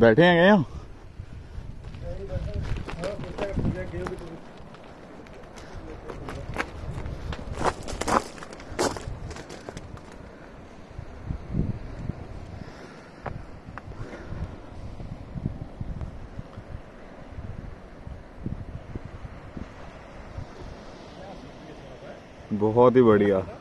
बैठे हैं यहाँ बहुत ही बढ़िया।